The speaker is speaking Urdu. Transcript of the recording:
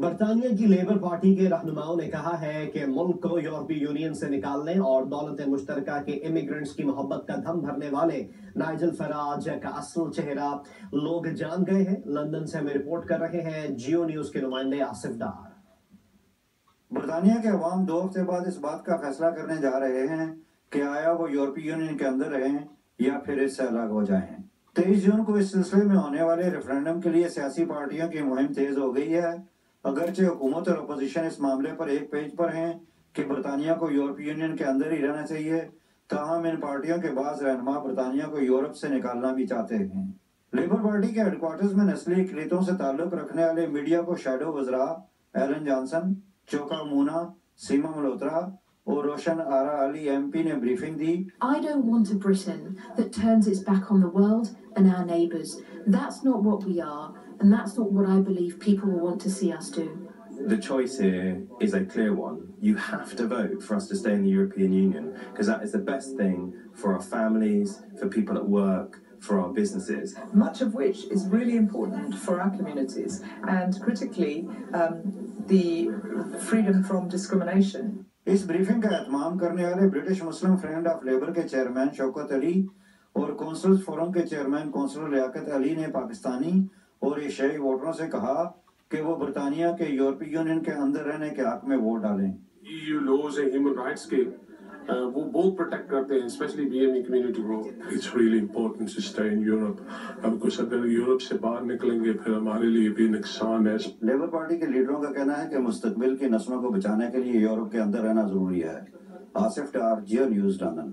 برطانیہ کی لیبر پارٹی کے رہنماؤں نے کہا ہے کہ ملک کو یورپی یونین سے نکالنے اور دولت مشترکہ کے امیگرنٹس کی محبت کا دھم بھرنے والے نائجل فراج کا اصل چہرہ لوگ جان گئے ہیں۔ لندن سے ہمیں رپورٹ کر رہے ہیں جیو نیوز کے نمائندے آصف ڈار۔ برطانیہ کے عوام دو ہفتے بعد اس بات کا فیصلہ کرنے جا رہے ہیں کہ آیا وہ یورپی یونین کے اندر رہیں یا پھر اس سے الگ ہو جائیں۔ تیئیس جون کو اس سلسلے میں ہونے والے ریفرینڈم کے لیے سیاسی پارٹیوں کی مہم تیز ہو گئی ہے۔ اگرچہ حکومت اور اپوزیشن اس معاملے پر ایک پیج پر ہیں کہ برطانیہ کو یورپی یونین کے اندر ہی رہنا چاہیے، تاہم ان پارٹیوں کے بعض رہنما برطانیہ کو یورپ سے نکالنا بھی چاہتے ہیں۔ لیبر پارٹی کے ہیڈکوارٹرز میں نسلی اقلیتوں سے تعلق رکھنے والے میڈیا کو شیڈو وزراء ایلن جانسن چوکا Mona Seema Malhotra I don't want a Britain that turns its back on the world and our neighbours. That's not what we are, and that's not what I believe people will want to see us do. The choice here is a clear one. You have to vote for us to stay in the European Union because that is the best thing for our families, for people at work, for our businesses. Much of which is really important for our communities and critically um, the freedom from discrimination. اس بریفنگ کا اہتمام کرنے والے British Muslim friend of Labour کے چیئرمین شوکت علی اور کونسل فورم کے چیئرمین کونسل لیاقت علی نے پاکستانی اور ایشیائی ووٹروں سے کہا کہ وہ برطانیہ کے یورپی یونین کے اندر رہنے کے حق میں ووٹ ڈالیں۔ Uh, وہ بہت پروٹیکٹ کرتے ہیں specially B M E community کو It's really important to stay in Europe uh, because اگر یورپ سے باہر نکلیں گے پھر ہمارے لیے بھی نقصان ہے لیبر پارٹی کے لیڈروں کا کہنا ہے کہ مستقبل کی نسلوں کو بچانے کے لیے یورپ کے اندر رہنا ضروری ہے آصف ڈار جیو نیوز لندن